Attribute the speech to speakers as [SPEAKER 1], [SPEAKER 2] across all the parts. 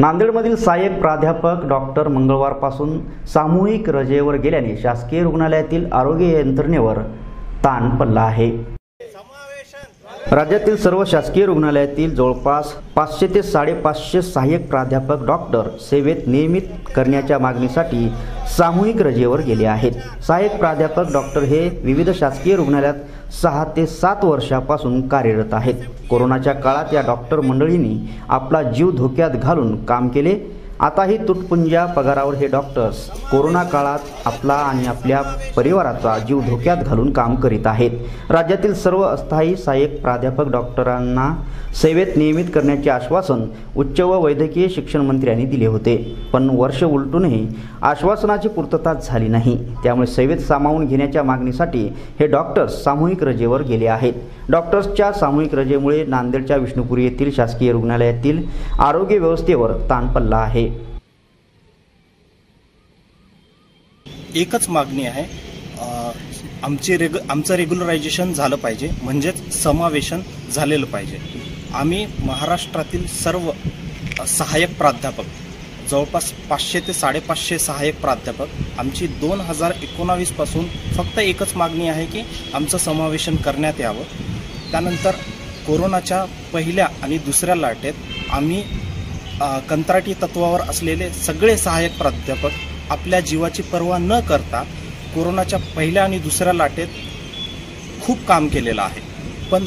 [SPEAKER 1] नांदेडमधील सहाय्यक प्राध्यापक डॉक्टर मंगळवारपासून सामूहिक रजेवर गेल्याने शासकीय रुग्णालयातील आरोग्य यंत्रणेवर ताण पडला आहे. राज्यातील सर्व शासकीय रुग्णालयातील जवळपास पाचशे ते साडेपाचशे सहाय्यक प्राध्यापक डॉक्टर सेवेत नियमित करण्याच्या मागणीसाठी सामूहिक रजेवर गेले आहेत. सहाय्यक प्राध्यापक डॉक्टर हे विविध शासकीय रुग्णालयात सहा ते सात वर्षापासून कार्यरत आहेत. कोरोनाच्या काळात या डॉक्टर मंडळींनी आपला जीव धोक्यात घालून काम केले. आताही तुटपुंजा पगारावर हे डॉक्टर्स कोरोना काळात आपला आणि आपल्या परिवाराचा जीव धोक्यात घालून काम करीत आहेत. राज्यातील सर्व अस्थायी सहाय्यक प्राध्यापक डॉक्टरांना सेवेत नियमित करण्याचे आश्वासन उच्च व वैद्यकीय शिक्षण मंत्र्यांनी दिले होते. पण वर्ष उलटूनही आश्वासनाची पूर्तता झाली नाही. त्यामुळे सेवेत सामावून घेण्याच्या मागणीसाठी हे डॉक्टर्स सामूहिक रजेवर गेले आहेत. डॉक्टर्सच्या सामूहिक रजेमुळे नांदेडच्या विष्णुपुरी येथील शासकीय रुग्णालयातील आरोग्य व्यवस्थेवर ताण पडला आहे.
[SPEAKER 2] एकच मागणी आहे. आमचे रेग आमचं रेग्युलरायझेशन झालं पाहिजे. म्हणजेच समावेशन झालेलं पाहिजे. आम्ही महाराष्ट्रातील सर्व सहाय्यक प्राध्यापक जवळपास पाचशे ते साडेपाचशे सहाय्यक प्राध्यापक आमची दोन हजार एकोणावीसपासून फक्त एकच मागणी आहे की आमचं समावेशन करण्यात यावं. त्यानंतर कोरोनाच्या पहिल्या आणि दुसऱ्या लाटेत आम्ही कंत्राटी तत्वावर असलेले सगळे सहाय्यक प्राध्यापक आपल्या जीवाची पर्वा न करता कोरोनाच्या पहिल्या आणि दुसऱ्या लाटेत खूप काम केलेलं आहे. पण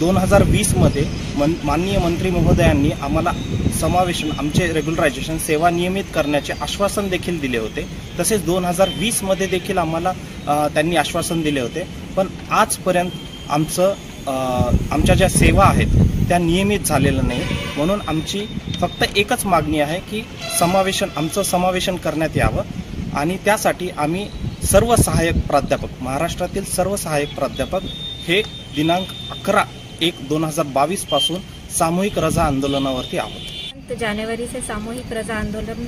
[SPEAKER 2] दोन हजार वीसमध्ये मन माननीय मंत्री महोदयांनी आम्हाला समावेशन आमचे रेग्युलरायझेशन सेवा नियमित करण्याचे आश्वासन देखील दिले होते. तसेच दोन हजार वीसमध्ये देखील आम्हाला त्यांनी आश्वासन दिले होते. पण आजपर्यंत आमचं आमच्या ज्या सेवा आहेत त्या नियमित झालेल्या नाही. म्हणून आमची फक्त एकच मागणी आहे की समावेशन आमचं समावेशन करण्यात यावं. आणि त्यासाठी आम्ही सर्व सहाय्यक प्राध्यापक महाराष्ट्रातील सर्व सहाय्यक प्राध्यापक हे दिनांक अकरा एक दोन हजार बावीसपासून सामूहिक रजा आंदोलनावरती आहोत.
[SPEAKER 3] जानेवारी से सामूहिक रजा आंदोलन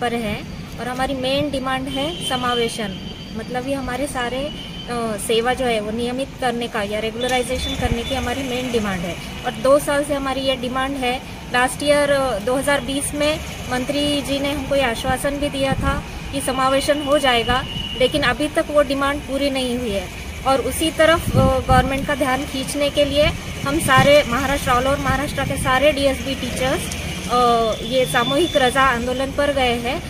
[SPEAKER 3] पर है और हमारी मेन डिमांड है समावेशन. मतलब ये हमारे सारे सेवा जो है वो नियमित करने का या रेगुलराइजेशन करने की हमारी मेन डिमांड है। और दो साल से हमारी ये डिमांड है। लास्ट ईयर 2020 में मंत्री जी ने हमको ये आश्वासन भी दिया था कि समावेशन हो जाएगा, लेकिन अभी तक वो डिमांड पूरी नहीं हुई है। और उसी तरफ़ गवर्नमेंट का ध्यान खींचने के लिए हम सारे महाराष्ट्र ऑल ओवर महाराष्ट्र के सारे डीएसबी टीचर्स ये सामूहिक रजा आंदोलन पर गए हैं।